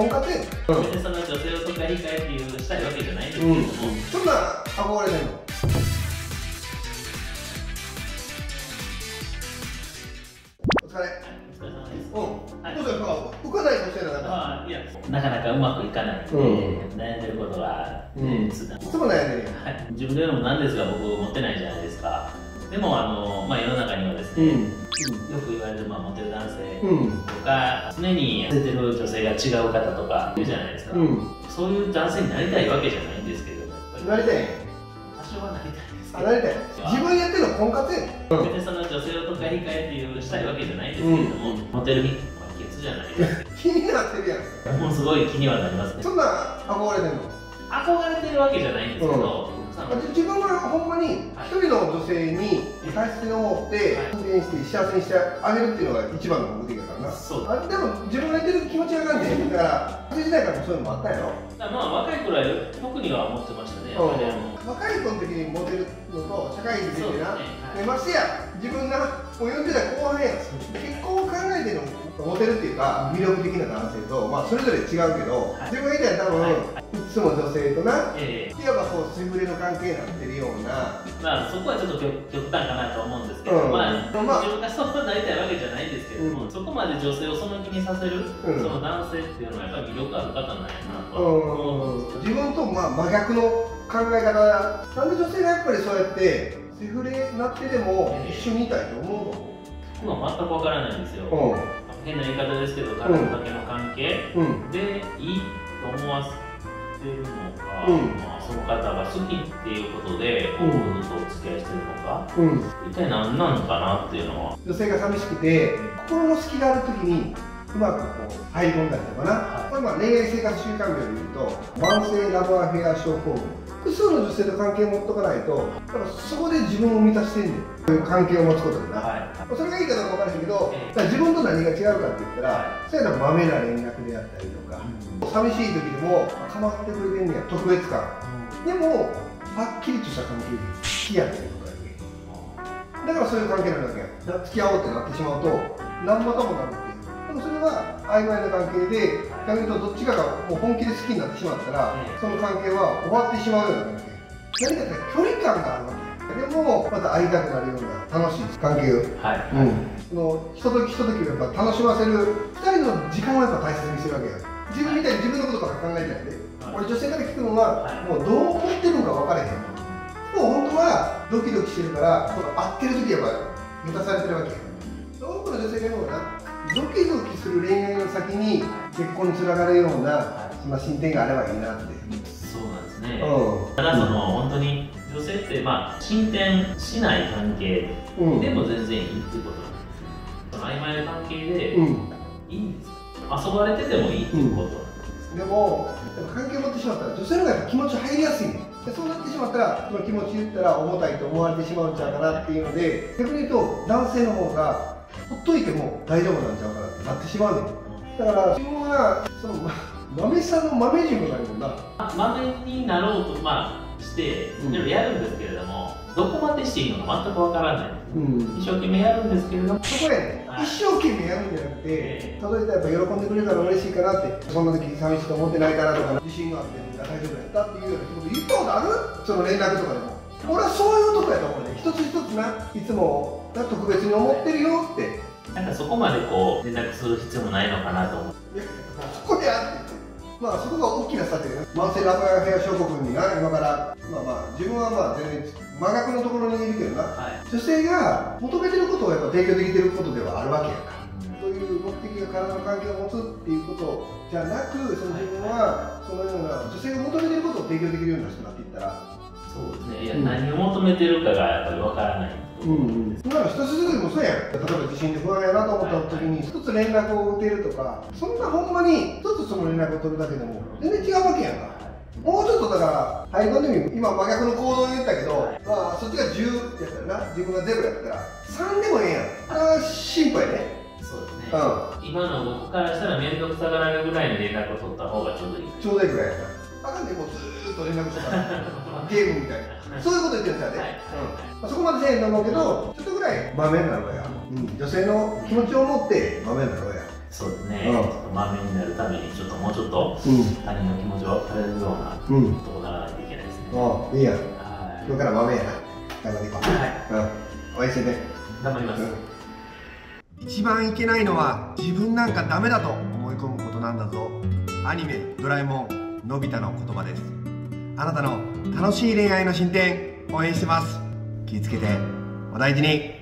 婚活やねん。別にその女性をとか控えっていうしたいわけじゃないんですけれ。ども、そんな憧れ。てんのお疲れ。お疲れ。様ですうん、はいどうですか浮かない女性の方まあいやなかなかうまくいかないんで、うん悩んでることが、うんつないつも悩んでるはい自分で言うのもなんですが僕持ってないじゃないですかでもあの、まあ、世の中にはですね、よく言われる、まあ、モテる男性うん。とか、常に痩せてる女性が違う方とかいるじゃないですか、うん。そういう男性になりたいわけじゃないんですけどやっぱり。なりたい。多少はなりたいですなりたい。自分やってるの婚活や別にその女性をとか控えっていうしたいわけじゃないんですけれども、モテる秘訣じゃないです。気になってるやん。もうすごい気にはなりますね。そんな憧れてんの？憧れてるわけじゃないんですけど、自分はほんまに一人の女性に大切に思ってはい。発言して幸せにしてあげるっていうのが一番の目的だからな。そう。あでも自分が言ってる気持ちがわかんねえだから学生時代からもそういうのもあったんやろ。まあ若い頃は特には思ってましたねやっぱりあの。若い子の時にモテるのと社会人そうですね。出てな、はい。でましてや自分がもう40代後半や。結婚を考えてのモテるっていうか魅力的な男性と、まあ、それぞれ違うけど、はい。自分が言ったら多分、はい。い、つも女性となえいわばこうセフレの関係になってるような。えまあそこはちょっと極極端かなと思うんですけど、うん。まあ、まあ自分がそうなりたいわけじゃないんですけれども、うん。そこまで女性をその気にさせる、うん。その男性っていうのはやっぱり魅力ある方なんやなとう。ん。自分とまあ真逆の考え方なんで女性がやっぱりそうやってセフレになってでも一緒にいたいと思僕は全くわからないんですよ、うの変な言い方ですけど体だけの関係。でいいと思わせてるのか、うん。まあ、その方が好きっていうことで、こうん。うずっとお付き合いしてるのか。うん。一体何なのかなっていうのは。女性が寂しくて心の隙がある時にうまくこう入り込んだりとかな、はい。これまあ恋愛生活習慣病でいうと慢性ラブアフェア症候群。複数の女性と関係を持っとかないとだからそこで自分を満たしてんねん。そういう関係を持つことでな、はい。それがいいかどうか分からへんけど、ええ。だから自分と何が違うかって言ったら、はそういうのはまめな連絡であったりとか、寂しい時でも構ってくれてんねや特別感。でもはっきりとした関係で好きやっていうことだけ。だからそういう関係になるわけやだから付き合おうってなってしまうと何またもなるっていうでもそれは曖昧な関係で逆に言うとどっちかがもう本気で好きになってしまったら、ええその関係は終わってしまうような関係何かって距離感があるわけ。でもまた会いたくなるような楽しい関係を。はい、うん、そのひとときひとときをやっぱ楽しませる2人の時間をやっぱ大切にしてるわけよ自分みたいに自分のことか考えてないで、はい。俺女性から聞くのは、はい。もうどう思ってるのか分からへん。もう本当はドキドキしてるからこの会ってる時はやっぱ満たされてるわけよ結婚につながるような、そんな進展があればいいなって、そうなんですね、うただその、本当に女性ってまあ進展しない関係んうん。でも全然いいっていうことなんですねその曖昧な関係でうん。いいんです。か遊ばれててもいいっていうことなんですでも、やっぱ関係を持ってしまったら、女性の方が気持ち入りやすい。でそうなってしまったら、その気持ち言ったら重たいと思われてしまうんちゃうかなっていうので、逆に言うと、男性の方が、ほっといても大丈夫なんちゃうかなってなってしまうねんだから、自分は、その、ま豆さんの豆人もないもんな。ま豆になろうとまあしてうん。いろいろやるんですけれども、どこまでしていいのか全くわからない。うん。一生懸命やるんですけれども。そこやね。はい。一生懸命やるんじゃなくてえ、届いたらやっぱ喜んでくれたら嬉しいかなって、そんな時寂しいと思ってないかなとか、自信があってみんな大丈夫やったっていうようなこと言ったことある？その連絡とかでも。俺はそういうとこやと思うね。一つ一つな、いつもな特別に思ってるよって。なんかそこまでこう連絡する必要もないのかなと思っていや、そこやって。まあそこが大きな差でね。慢性ラフェア症候群にな、今から、まあまあ、自分はまあ全然真逆のところにいるけどな。はい女性が求めてることをやっぱ提供できてることではあるわけやから。そういう目的が体の関係を持つっていうことじゃなく、その自分はそのような女性が求めてることを提供できるような人になっていったら、そうですねいや、うん何を求めてるかがやっぱりわからないうんうん、そんなの一つずつでもそうやん。例えば地震で不安やなと思った時に一つ連絡を打てるとかそんなほんまに一つその連絡を取るだけでも全然違うわけやんか。もうちょっとだから入り込んでみる今真逆の行動を言ったけど、まあそっちが10やったらな自分が0やったら3でもええやん。あれは進歩やね。そうですね、う今の僕からしたら面倒くさがられるぐらいの連絡を取った方がちょうどいい。ちょうどいいぐらいやった。あかんねもうずーっと連絡してた。らゲームみたいな。そういうこと言ってるんですよね、はい。うん。まあ、そこまでせえへんと思うけどちょっとぐらい場面なのや、うん、女性の気持ちを持って場面なのやそうですね、うん、ちょっと満面になるためにちょっともうちょっと他人の気持ちを分かれるようなことをならないといけないですね、うん、いいや、はい、今から豆やな。頑張っていこう。はい、うん、応援してね。頑張ります、一番いけないのは自分なんかダメだと思い込むことなんだぞ。アニメ「ドラえもんのび太の言葉ですあなたの楽しい恋愛の進展応援してます。気をつけてお大事に。